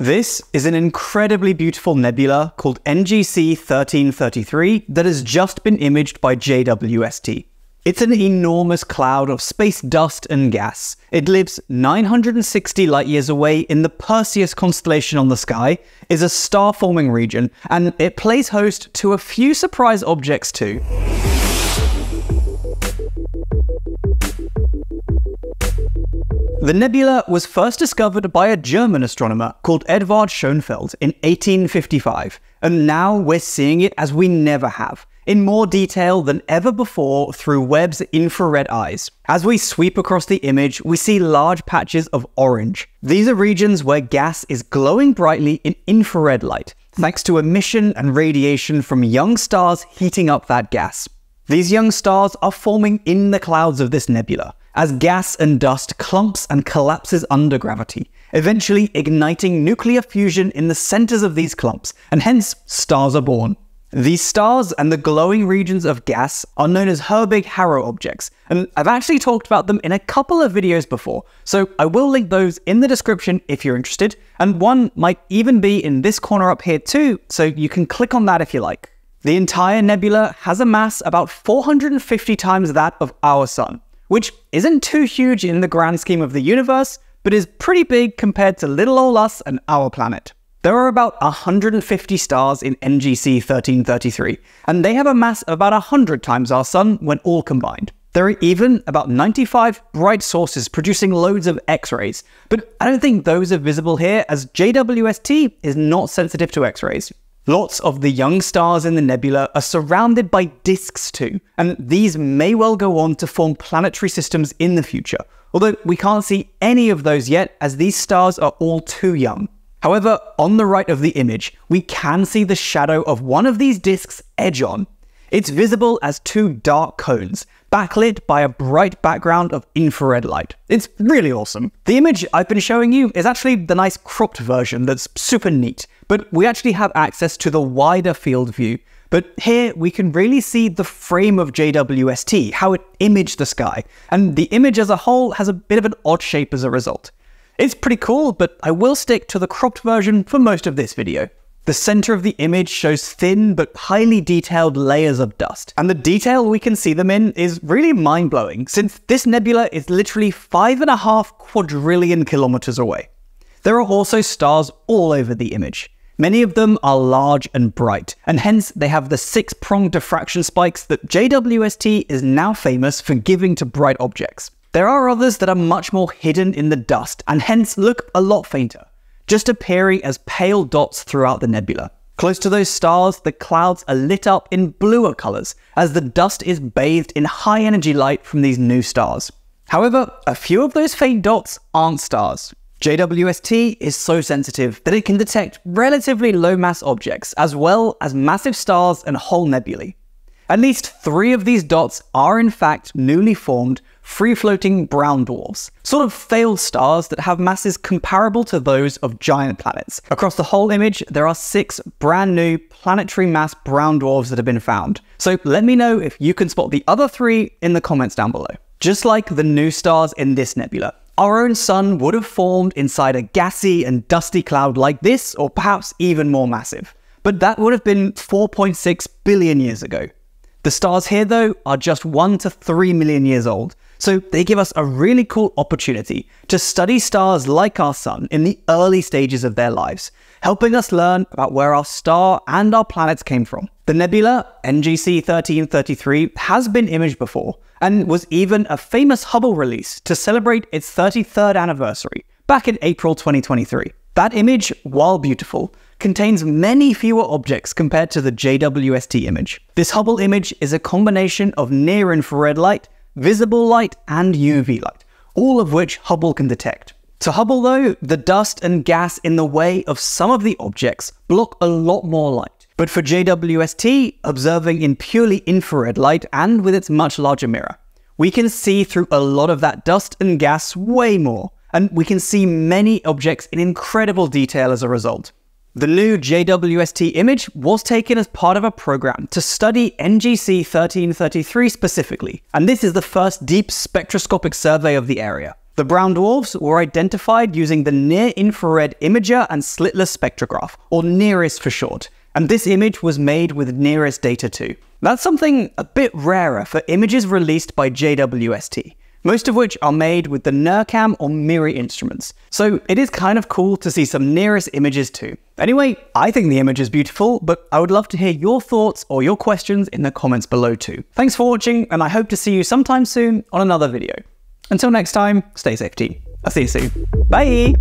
This is an incredibly beautiful nebula called NGC 1333 that has just been imaged by JWST. It's an enormous cloud of space dust and gas. It lives 960 light years away in the Perseus constellation on the sky, is a star-forming region, and it plays host to a few surprise objects too. The nebula was first discovered by a German astronomer called Eduard Schönfeld in 1855, and now we're seeing it as we never have in more detail than ever before through Webb's infrared eyes. As we sweep across the image, we see large patches of orange. These are regions where gas is glowing brightly in infrared light, thanks to emission and radiation from young stars heating up that gas. These young stars are forming in the clouds of this nebula, as gas and dust clumps and collapses under gravity, eventually igniting nuclear fusion in the centers of these clumps, and hence stars are born. These stars and the glowing regions of gas are known as Herbig-Haro objects, and I've actually talked about them in a couple of videos before, so I will link those in the description if you're interested, and one might even be in this corner up here too, so you can click on that if you like. The entire nebula has a mass about 450 times that of our Sun, which isn't too huge in the grand scheme of the universe, but is pretty big compared to little ol' us and our planet. There are about 150 stars in NGC 1333, and they have a mass of about 100 times our Sun when all combined. There are even about 95 bright sources producing loads of X-rays, but I don't think those are visible here as JWST is not sensitive to X-rays. Lots of the young stars in the nebula are surrounded by disks too, and these may well go on to form planetary systems in the future, although we can't see any of those yet as these stars are all too young. However, on the right of the image, we can see the shadow of one of these disks edge on. It's visible as two dark cones, backlit by a bright background of infrared light. It's really awesome. The image I've been showing you is actually the nice cropped version that's super neat, but we actually have access to the wider field view. But here we can really see the frame of JWST, how it imaged the sky, and the image as a whole has a bit of an odd shape as a result. It's pretty cool, but I will stick to the cropped version for most of this video. The center of the image shows thin but highly detailed layers of dust, and the detail we can see them in is really mind-blowing, since this nebula is literally five and a half quadrillion kilometers away. There are also stars all over the image. Many of them are large and bright, and hence they have the six-pronged diffraction spikes that JWST is now famous for giving to bright objects. There are others that are much more hidden in the dust and hence look a lot fainter, just appearing as pale dots throughout the nebula. Close to those stars, the clouds are lit up in bluer colours as the dust is bathed in high energy light from these new stars. However, a few of those faint dots aren't stars. JWST is so sensitive that it can detect relatively low mass objects as well as massive stars and whole nebulae. At least three of these dots are in fact newly formed free-floating brown dwarfs, sort of failed stars that have masses comparable to those of giant planets. Across the whole image, there are six brand new planetary mass brown dwarfs that have been found. So let me know if you can spot the other three in the comments down below. Just like the new stars in this nebula, our own sun would have formed inside a gassy and dusty cloud like this, or perhaps even more massive. But that would have been 4.6 billion years ago. The stars here, though, are just 1 to 3 million years old, so they give us a really cool opportunity to study stars like our sun in the early stages of their lives, helping us learn about where our star and our planets came from. The nebula, NGC 1333, has been imaged before, and was even a famous Hubble release to celebrate its 33rd anniversary, back in April 2023. That image, while beautiful, contains many fewer objects compared to the JWST image. This Hubble image is a combination of near-infrared light visible light, and UV light, all of which Hubble can detect. To Hubble, though, the dust and gas in the way of some of the objects block a lot more light. But for JWST, observing in purely infrared light and with its much larger mirror, we can see through a lot of that dust and gas way more, and we can see many objects in incredible detail as a result. The new JWST image was taken as part of a program to study NGC 1333 specifically, and this is the first deep spectroscopic survey of the area. The brown dwarfs were identified using the Near Infrared Imager and Slitless Spectrograph, or NIRISS for short, and this image was made with NIRISS data too. That's something a bit rarer for images released by JWST, most of which are made with the NIRCam or MIRI instruments. So it is kind of cool to see some NIRISS images too. Anyway, I think the image is beautiful, but I would love to hear your thoughts or your questions in the comments below too. Thanks for watching, and I hope to see you sometime soon on another video. Until next time, stay safe team. I'll see you soon. Bye!